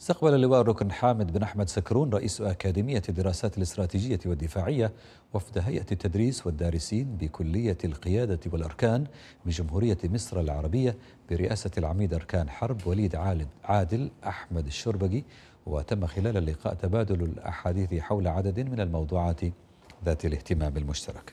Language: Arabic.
استقبل اللواء الركن حامد بن أحمد سكرون رئيس أكاديمية الدراسات الاستراتيجية والدفاعية وفد هيئة التدريس والدارسين بكلية القيادة والأركان بجمهورية مصر العربية برئاسة العميد أركان حرب وليد عادل أحمد الشربجي وتم خلال اللقاء تبادل الأحاديث حول عدد من الموضوعات ذات الاهتمام المشترك.